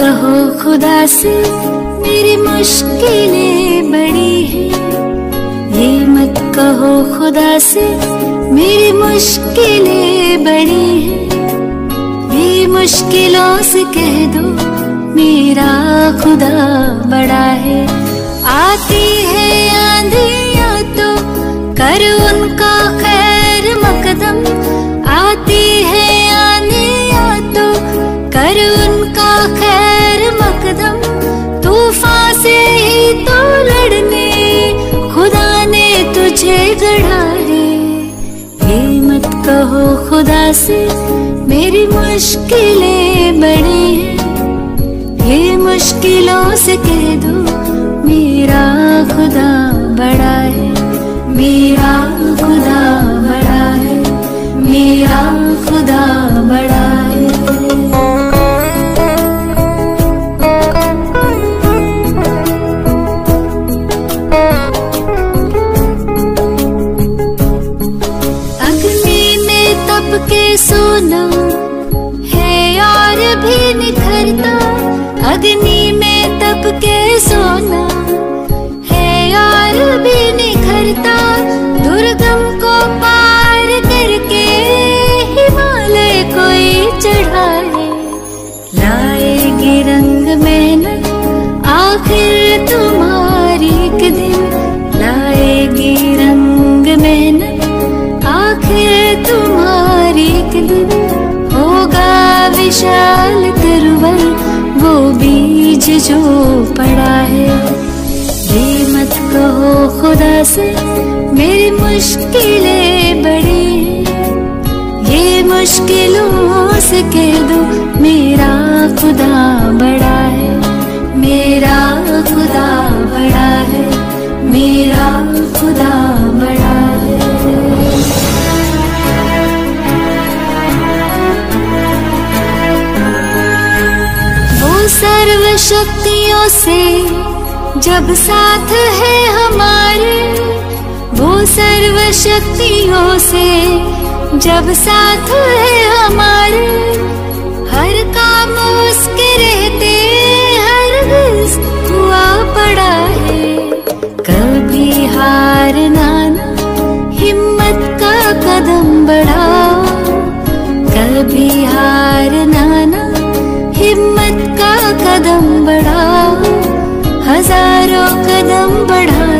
कहो खुदा से, मेरी मुश्किलें बड़ी हैं। ये मत कहो खुदा से, मेरी मुश्किलें बड़ी हैं। ये मुश्किलों से कह दो, मेरा खुदा बड़ा है। आती है आंधियाँ तो कर उनको खुदा से मेरी मुश्किलें बड़ी हैं। ये मुश्किलों से कह दो, मेरा खुदा बड़ा है, मेरा know होगा विशाल तरवर वो बीज जो पड़ा है। ये मत कहो खुदा से, मेरी मुश्किलें बड़ी ये मुश्किलों से कह दो, मेरा खुदा बड़ा है। मेरा शक्तियों से जब साथ है हमारे, वो सर्व शक्तियों से जब साथ है हमारे, हर काम उसके रहते हर हुआ पड़ा है। कभी हार नाना हिम्मत का कदम कदम बढ़ाओ हज़ारों कदम बढ़ाने